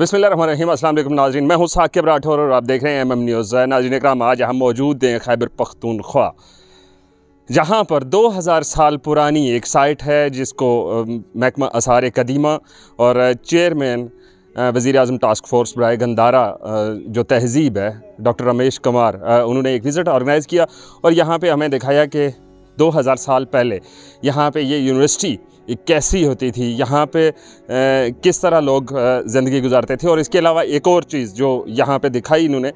वालेकुम नाजरीन। मैं हूँ साकिब राठौर और आप देख रहे हैं एम एम न्यूज़ नाजरीन कराम आज हम मौजूद हैं खैबर पख्तूनख्वा, जहाँ पर 2000 साल पुरानी एक साइट है जिसको महकमा आसार कदीमा और चेयरमैन वज़ी अजम टास्क फोर्स ब्राय गंदारा जो तहज़ीब है, डॉक्टर रमेश कुमार उन्होंने एक विज़िट ऑर्गेनाइज़ किया और यहाँ पर हमें दिखाया कि 2000 साल पहले, यहाँ पे ये यूनिवर्सिटी कैसी होती थी? यहाँ पे किस तरह लोग ज़िंदगी गुजारते थे? और इसके अलावा एक और चीज़ जो यहाँ पे दिखाई इन्होंने,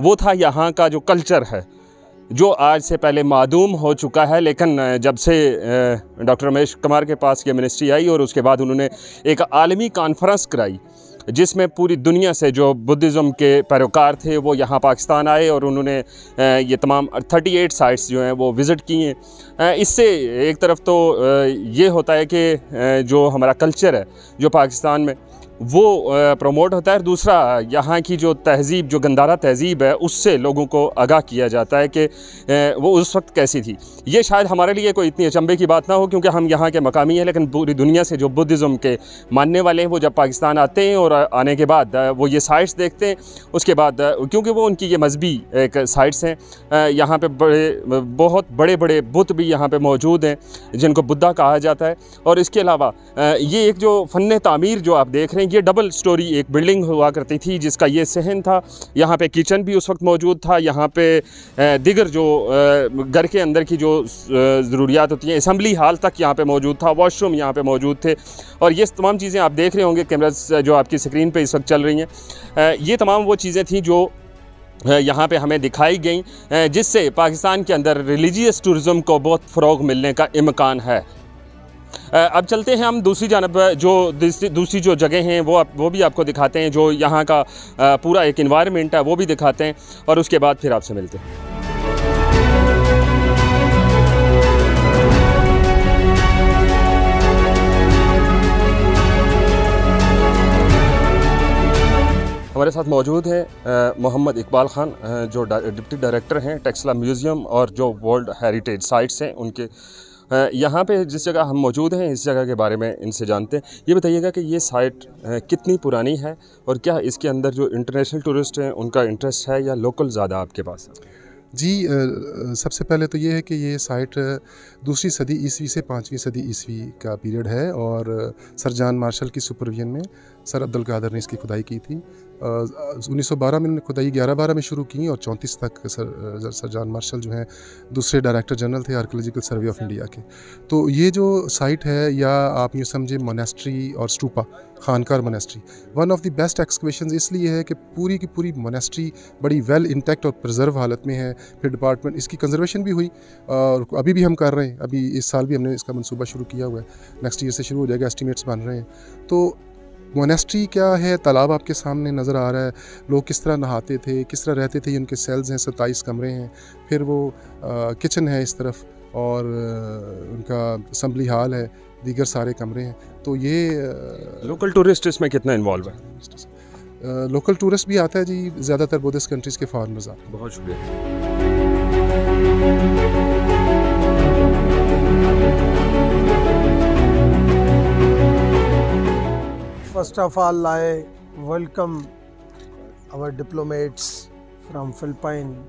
वो था यहाँ का जो कल्चर है, जो आज से पहले मादूम हो चुका है, लेकिन जब से डॉक्टर रमेश कुमार के पास ये मिनिस्ट्री आई और उसके बाद उन्होंने एक आलमी कॉन्फ्रेंस कराई जिसमें पूरी दुनिया से जो बुद्धिज़्म के पैरोकार थे, वो यहाँ पाकिस्तान आए और उन्होंने ये तमाम 38 साइट्स जो हैं, वो विज़िट किए हैं। इससे एक तरफ़ तो ये होता है कि जो हमारा कल्चर है, जो पाकिस्तान में वो प्रमोट होता है दूसरा, यहाँ की जो तहज़ीब, जो गंदारा तहज़ीब है, उससे लोगों को आगाह किया जाता है कि वो उस वक्त कैसी थी। ये शायद हमारे लिए कोई इतनी अचंभे की बात ना हो, क्योंकि हम यहाँ के मकामी हैं, लेकिन पूरी दुनिया से जो बुद्धिज़्म के मानने वाले हैं, वो जब पाकिस्तान आते हैं और आने के बाद वो ये साइट्स देखते हैं, उसके बाद क्योंकि वो उनकी ये मजहबी एक साइट्स हैं यहाँ पर बड़े बहुत बड़े बड़े बुत भी यहाँ पर मौजूद हैं, जिनको बुद्धा कहा जाता है। और इसके अलावा ये एक जो फ़न तमीर जो आप देख रहे हैं ये डबल स्टोरी एक बिल्डिंग हुआ करती थी, जिसका ये सहन था। यहाँ पे किचन भी उस वक्त मौजूद था। यहाँ पे दिगर जो घर के अंदर की जो ज़रूरियात होती हैं असम्बली हाल तक यहाँ पे मौजूद था। वॉशरूम यहाँ पे मौजूद थे। और ये तमाम चीज़ें आप देख रहे होंगे कैमराज जो आपकी स्क्रीन पर इस वक्त चल रही हैं। ये तमाम वो चीज़ें थी जो यहाँ पे हमें दिखाई गई जिससे पाकिस्तान के अंदर रिलीजियस टूरिज़म को बहुत फ़रोग मिलने का इम्कान है। अब चलते हैं हम दूसरी जानब, जो दूसरी जो जगह हैं, वो आप, वो भी आपको दिखाते हैं, जो यहाँ का पूरा एक इन्वायरमेंट है, वो भी दिखाते हैं, और उसके बाद फिर आपसे मिलते हैं। हमारे साथ मौजूद हैं मोहम्मद इकबाल ख़ान जो डिप्टी डायरेक्टर हैं, टेक्सला म्यूज़ियम और जो वर्ल्ड हेरिटेज साइट्स हैं, उनके यहाँ पे जिस जगह हम मौजूद हैं, इस जगह के बारे में इनसे जानते हैं। ये बताइएगा कि ये साइट कितनी पुरानी है और क्या इसके अंदर जो इंटरनेशनल टूरिस्ट हैं, उनका इंटरेस्ट है या लोकल ज़्यादा आपके पास है? जी सबसे पहले तो ये है कि ये साइट दूसरी सदी ईस्वी से पाँचवीं सदी ईस्वी का पीरियड है और सर जान मार्शल की सुपरविजन में सर अब्दुल कादर ने इसकी खुदाई की थी। उन्नीस सौ बारह में खुदाई ग्यारह बारह में शुरू की और चौंतीस तक सर सर जान मार्शल जो हैं, दूसरे डायरेक्टर जनरल थे आर्कोलॉजिकल सर्वे ऑफ़ इंडिया के। तो ये जो साइट है, या आप यूँ समझे, मोनेस्ट्री और stupa खानकार monastery, one of the best excavation इसलिए है कि पूरी की पूरी मोनेस्ट्री बड़ी वेल इंटैक्ट और प्रिजर्व हालत में है। फिर डिपार्टमेंट, इसकी कंजर्वेशन भी हुई और अभी भी हम कर रहे हैं। अभी इस साल भी हमने इसका मनसूबा शुरू किया हुआ है। नेक्स्ट ईयर से शुरू हो जाएगा, एस्टिमेट्स बन रहे हैं। तो मोनेस्ट्री क्या है? तालाब आपके सामने नज़र आ रहा है। लोग किस तरह नहाते थे किस तरह रहते थे उनके सेल्स हैं सत्ताईस कमरे हैं। फिर वो किचन है इस तरफ़ और उनका असम्बली हाल है दीगर सारे कमरे हैं। तो ये लोकल टूरिस्ट इसमें कितना इन्वॉल्व है? लोकल टूरिस्ट भी आता है जी ज़्यादातर बुद्धिस्ट कंट्रीज़ के फॉरनर्स आते हैं। बहुत शुक्रिया। First of all, I welcome our diplomats from Philippine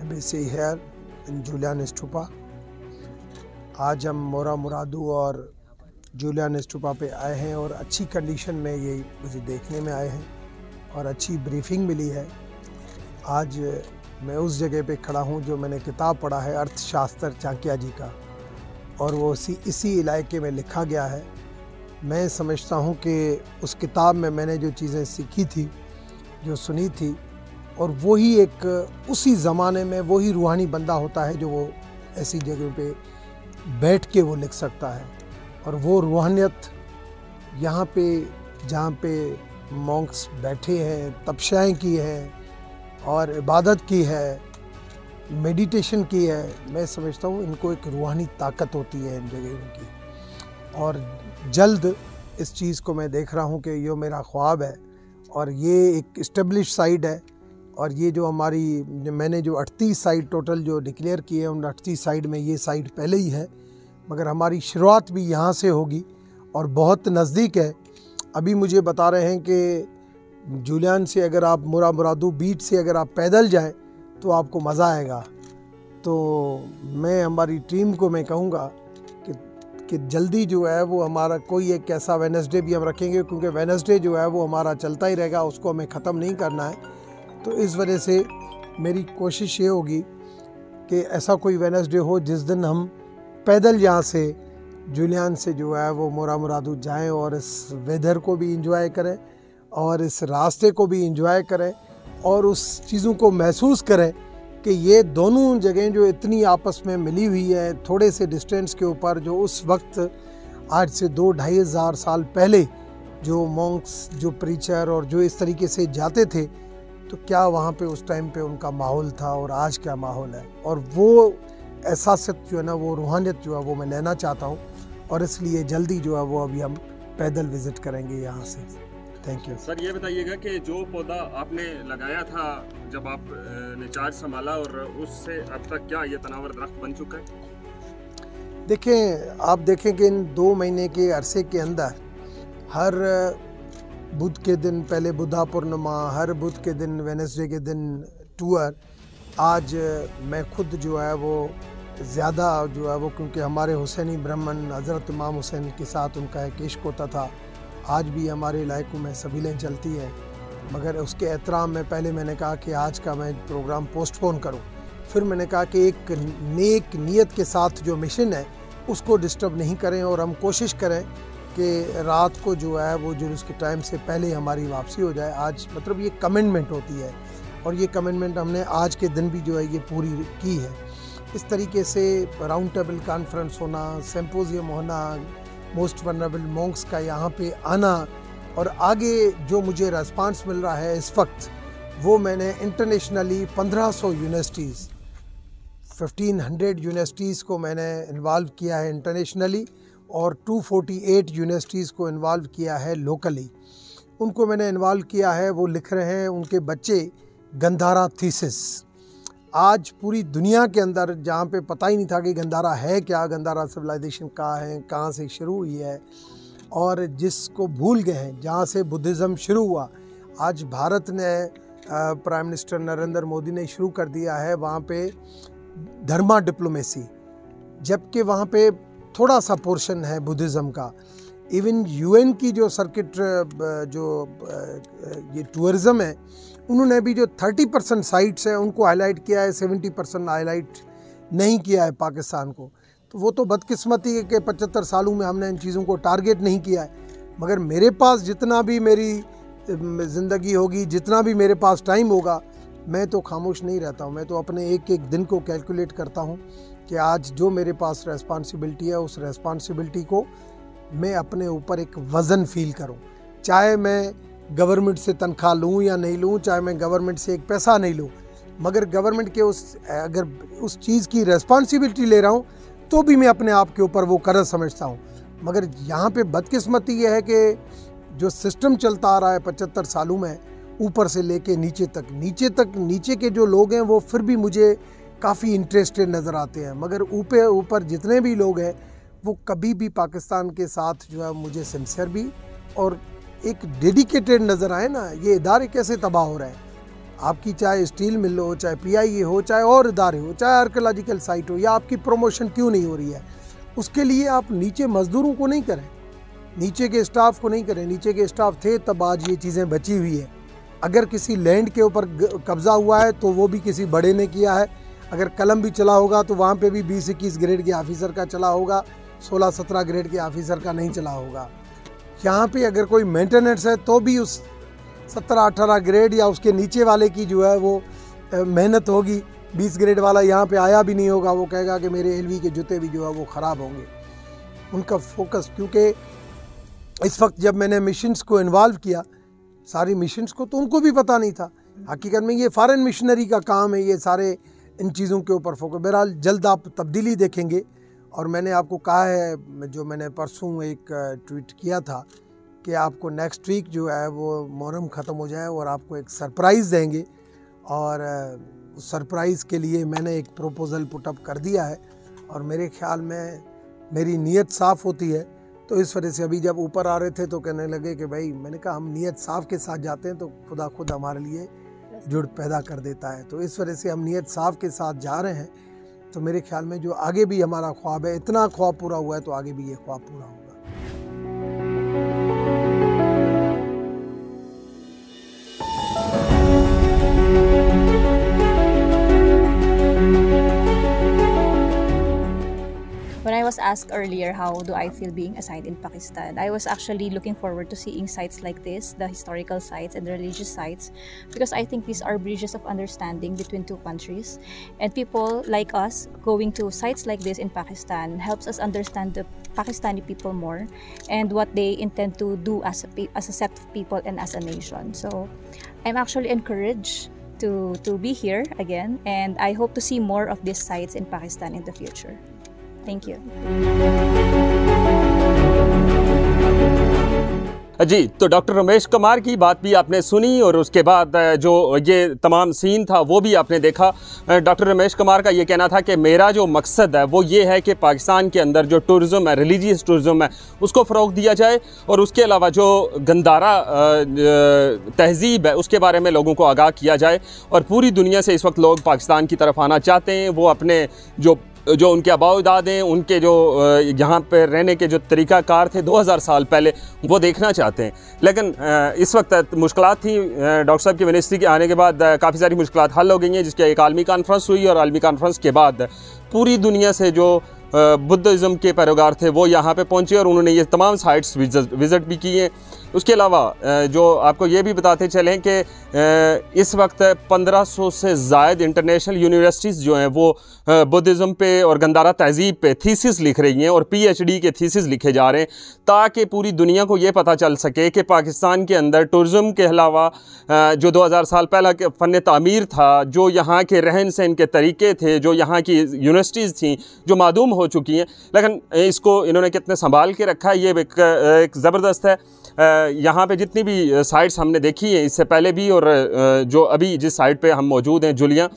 embassy here in Julian Stupa. आज हम मोरा मुरादू और जूलियन स्टूपा पे आए हैं और अच्छी कंडीशन में ये मुझे देखने में आए हैं और अच्छी ब्रीफिंग मिली है। आज मैं उस जगह पे खड़ा हूँ जो मैंने किताब पढ़ा है अर्थशास्त्र चांकिया जी का। और वो इसी इसी इलाके में लिखा गया है। मैं समझता हूँ कि उस किताब में मैंने जो चीज़ें सीखी थी, जो सुनी थी, और वही एक उसी ज़माने में वही रूहानी बंदा होता है जो वो ऐसी जगह पे बैठ के वो लिख सकता है। और वो रूहानियत यहाँ पे, जहाँ पे मॉन्क्स बैठे हैं तपशाएँ की हैं, और इबादत की है, मेडिटेशन की है, मैं समझता हूँ इनको एक रूहानी ताकत होती है इन जगहों की। और जल्द इस चीज़ को मैं देख रहा हूँ कि ये मेरा ख्वाब है और ये एक इस्टेब्लिश साइड है और ये जो हमारी, मैंने जो अड़तीस साइड टोटल जो डिक्लेयर किए हैं, उन अड़तीस साइड में ये साइड पहले ही है, मगर हमारी शुरुआत भी यहाँ से होगी और बहुत नज़दीक है। अभी मुझे बता रहे हैं कि जूलियान से अगर आप मुरा मुरादू बीट से अगर आप पैदल जाएँ तो आपको मज़ा आएगा। तो मैं, हमारी टीम को मैं कहूँगा कि कि जल्दी जो है वो हमारा कोई एक ऐसा वेनसडे भी हम रखेंगे, क्योंकि वेनसडे जो है वो हमारा चलता ही रहेगा, उसको हमें ख़त्म नहीं करना है। तो इस वजह से मेरी कोशिश ये होगी कि ऐसा कोई वेनसडे हो, जिस दिन हम पैदल यहाँ से जुलियान से जो है वो मोरा मुरादू जाएँ और इस वेदर को भी इंजॉय करें और इस रास्ते को भी इंजॉय करें और उस चीज़ों को महसूस करें। कि ये दोनों जगहें जो इतनी आपस में मिली हुई है, थोड़े से डिस्टेंस के ऊपर जो उस वक्त, आज से दो ढाई हज़ार साल पहले जो मॉन्क्स जो प्रीचर और जो इस तरीके से जाते थे तो क्या वहाँ पे उस टाइम पे उनका माहौल था और आज क्या माहौल है? और वो एहसासियत जो है ना, वो रूहानियत जो है, वो मैं लेना चाहता हूँ और इसलिए जल्दी जो है, वो अभी हम पैदल विज़िट करेंगे यहाँ से। थैंक यू सर ये बताइएगा कि जो पौधा आपने लगाया था जब आप ने चार्ज संभाला और उससे अब तक क्या ये तनावर दरख्त बन चुका है? देखें आप देखें कि इन दो महीने के अरसे के अंदर हर बुध के दिन पहले बुधा पूर्णिमा हर बुध के दिन वेनसडे के दिन टूर आज मैं खुद जो है वो ज़्यादा जो है वो क्योंकि हमारे हुसैनी ब्राह्मण हज़रत इमाम हुसैन के साथ उनका एक इश्क होता था आज भी हमारे इलाकों में सबीलें चलती हैं, मगर उसके एहतराम में पहले मैंने कहा कि आज का मैं प्रोग्राम पोस्टपोन करूँ। फिर मैंने कहा कि एक नेक नीयत के साथ जो मिशन है, उसको डिस्टर्ब नहीं करें और हम कोशिश करें कि रात को जो है वो जो उसके टाइम से पहले हमारी वापसी हो जाए। आज मतलब ये कमेंटमेंट होती है और ये कमेंटमेंट हमने आज के दिन भी जो है ये पूरी की है। इस तरीके से राउंड टेबल कॉन्फ्रेंस होना सेम्पोजियम होना मोस्ट वनरेबल मॉन्क्स का यहाँ पे आना और आगे जो मुझे रेस्पॉन्स मिल रहा है इस वक्त, वो मैंने इंटरनेशनली 1500 यूनिवर्सिटीज़ 1500 यूनिवर्सिटीज़ को मैंने इन्वॉल्व किया है इंटरनेशनली और 248 यूनिवर्सिटीज़ को इन्वॉल्व किया है लोकली उनको मैंने इन्वॉल्व किया है, वो लिख रहे हैं उनके बच्चे गंधारा थीसिस आज पूरी दुनिया के अंदर जहाँ पे पता ही नहीं था कि गंदारा है क्या गंदारा सिविलाइजेशन कहाँ है, कहाँ से शुरू हुई है, और जिसको भूल गए हैं, जहाँ से बुद्धिज़्म शुरू हुआ। आज भारत ने प्राइम मिनिस्टर नरेंद्र मोदी ने शुरू कर दिया है वहाँ पे धर्मा डिप्लोमेसी जबकि वहाँ पे थोड़ा सा पोर्शन है बुद्धिज़्म का। इवन यूएन की जो सर्किट जो ये टूरिज़्म है उन्होंने भी जो 30 परसेंट साइट्स हैं उनको हाईलाइट किया है 70 परसेंट हाईलाइट नहीं किया है पाकिस्तान को। तो वो तो बदकिस्मती है कि पचहत्तर सालों में हमने इन चीज़ों को टारगेट नहीं किया है। मगर मेरे पास जितना भी मेरी ज़िंदगी होगी, जितना भी मेरे पास टाइम होगा, मैं तो खामोश नहीं रहता हूँ। मैं तो अपने एक एक दिन को कैलकुलेट करता हूँ कि आज जो मेरे पास रेस्पॉन्सिबिलिटी है, उस रेस्पॉन्सिबिलिटी को मैं अपने ऊपर एक वज़न फील करूँ। चाहे मैं गवर्नमेंट से तनख्वाह लूँ या नहीं लूँ, चाहे मैं गवर्नमेंट से एक पैसा नहीं लूँ, मगर गवर्नमेंट के उस, अगर उस चीज़ की रेस्पॉन्सिबिलिटी ले रहा हूँ तो भी मैं अपने आप के ऊपर वो कर्ज समझता हूँ। मगर यहाँ पे बदकिस्मती ये है कि जो सिस्टम चलता आ रहा है पचहत्तर सालों में, ऊपर से लेके नीचे तक नीचे तक, नीचे के जो लोग हैं, वो फिर भी मुझे काफ़ी इंटरेस्टेड नज़र आते हैं। मगर ऊपर ऊपर जितने भी लोग हैं, वो कभी भी पाकिस्तान के साथ जो है, मुझे सिंसियर भी और एक डेडिकेटेड नज़र आए ना, ये इदारे कैसे तबाह हो रहे हैं? आपकी चाहे स्टील मिल हो, चाहे पी हो, चाहे और इदारे हो, चाहे आर्कोलॉजिकल साइट हो, या आपकी प्रमोशन क्यों नहीं हो रही है? उसके लिए आप नीचे मज़दूरों को नहीं करें। नीचे के स्टाफ को नहीं करें। नीचे के स्टाफ थे, तब आज ये चीज़ें बची हुई है। अगर किसी लैंड के ऊपर कब्ज़ा हुआ है तो वो भी किसी बड़े ने किया है। अगर कलम भी चला होगा तो वहाँ पे भी बीस इक्कीस ग्रेड के ऑफिसर का चला होगा, सोलह सत्रह ग्रेड के ऑफिसर का नहीं चला होगा। यहाँ पे अगर कोई मेंटेनेंस है तो भी उस सत्रह अठारह ग्रेड या उसके नीचे वाले की जो है वो मेहनत होगी। बीस ग्रेड वाला यहाँ पे आया भी नहीं होगा, वो कहेगा कि मेरे एलवी के जूते भी जो है वो ख़राब होंगे। उनका फोकस क्योंकि इस वक्त जब मैंने मिशंस को इन्वॉल्व किया, सारी मिशंस को तो उनको भी पता नहीं था। हकीकत में ये फॉरेन मिशनरी का काम है, ये सारे इन चीज़ों के ऊपर फोकस बहरहाल, जल्द आप तब्दीली देखेंगे। और मैंने आपको कहा है जो मैंने परसों एक ट्वीट किया था कि आपको नेक्स्ट वीक जो है वो मुहर्रम ख़त्म हो जाए और आपको एक सरप्राइज़ देंगे। और उस सरप्राइज़ के लिए मैंने एक प्रपोज़ल पुटअप कर दिया है और मेरे ख्याल में मेरी नीयत साफ़ होती है। तो इस वजह से अभी जब ऊपर आ रहे थे तो कहने लगे कि भाई मैंने कहा हम नीयत साफ़ के साथ जाते हैं तो खुदा खुद हमारे लिए जुड़ पैदा कर देता है। तो इस वजह से हम नीयत साफ़ के साथ जा रहे हैं। तो मेरे ख्याल में जो आगे भी हमारा ख्वाब है, इतना ख्वाब पूरा हुआ है तो आगे भी ये ख्वाब पूरा होगा। Asked earlier how do I feel being assigned in Pakistan, I was actually looking forward to seeing sites like this, the historical sites and the religious sites, because I think these are bridges of understanding between two countries. And people like us going to sites like this in Pakistan helps us understand the Pakistani people more and what they intend to do as a, as a set of people and as a nation. So I'm actually encouraged to, to be here again and I hope to see more of these sites in Pakistan in the future. Thank you जी तो doctor Ramesh Kumar की बात भी आपने सुनी और उसके बाद जो ये तमाम सीन था, वो भी आपने देखा। डॉक्टर रमेश कुमार का ये कहना था कि मेरा जो मकसद है, वो ये है कि पाकिस्तान के अंदर जो टूरिज़्म है, रिलीजियस टूरिज़्म है, उसको फ़रोग दिया जाए और उसके अलावा जो गंदारा तहजीब है, उसके बारे में लोगों को आगाह किया जाए। और पूरी दुनिया से इस वक्त लोग पाकिस्तान की तरफ़ आना चाहते हैं, वो अपने जो जो उनके आबादाद हैं, उनके जो यहाँ पर रहने के जो तरीक़ाकार थे 2000 साल पहले, वो देखना चाहते हैं। लेकिन इस वक्त मुश्किल थी डॉक्टर साहब की मिनिस्ट्री के आने के बाद काफ़ी सारी मुश्किल हल हो गई हैं, जिसकी एक आलमी कॉन्फ्रेंस हुई और आलमी कॉन्फ्रेंस के बाद पूरी दुनिया से जो बुद्धिज़्म के पैरोगार थे, वो यहाँ पे पहुँचे और उन्होंने ये तमाम साइट्स विज़िट भी किए उसके अलावा जो आपको ये भी बताते चलें कि इस वक्त 1500 से ज़ायद इंटरनेशनल यूनिवर्सिटीज़ जो हैं वो बुद्धिज़्म पे और गंदारा तहजीब पे थीसिस लिख रही हैं और पीएचडी के थीसिस लिखे जा रहे हैं ताकि पूरी दुनिया को ये पता चल सके कि पाकिस्तान के अंदर टूरिज़म के अलावा जो 2000 साल पहला फ़न तमीर था जो यहाँ के रहन सहन के तरीके थे जो यहाँ की यूनिवर्सिटीज़ थी जो मदूम हो चुकी हैं। लेकिन इसको इन्होंने कितने संभाल के रखा है ये एक, एक ज़बरदस्त है। यहाँ पे जितनी भी साइट्स हमने देखी हैं, इससे पहले भी और जो अभी जिस साइट पे हम मौजूद हैं, जुलियाँ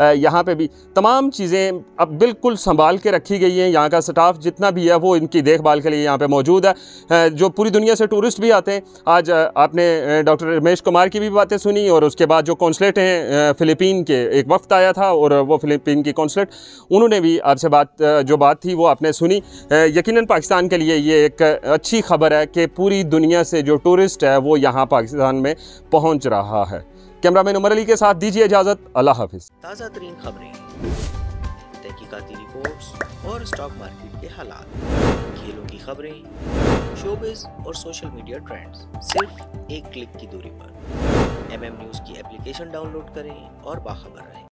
यहाँ पे भी तमाम चीज़ें अब बिल्कुल संभाल के रखी गई हैं। यहाँ का स्टाफ जितना भी है, वो इनकी देखभाल के लिए यहाँ पे मौजूद है। जो पूरी दुनिया से टूरिस्ट भी आते हैं, आज आपने डॉक्टर रमेश कुमार की भी बातें सुनी और उसके बाद जो कौंसलेट हैं फ़िलिपीन के, एक वक्त आया था और वो फ़िलिपीन की कौंसलेट उन्होंने भी आपसे बात जो बात थी वो आपने सुनी। यकीन पाकिस्तान के लिए ये एक अच्छी खबर है कि पूरी दुनिया से जो टूरिस्ट है, वो यहाँ पाकिस्तान में पहुँच रहा है। कैमरामैन उमर अली के साथ दीजिए इजाज़त, अल्लाह हाफिज। ताज़ा तरीन खबरें, तहकीकती रिपोर्ट्स और स्टॉक मार्केट के हालात, खेलों की खबरें, शोबिज और सोशल मीडिया ट्रेंड सिर्फ़ एक क्लिक की दूरी पर। एम एम न्यूज़ की एप्लीकेशन डाउनलोड करें और बाखबर रहें।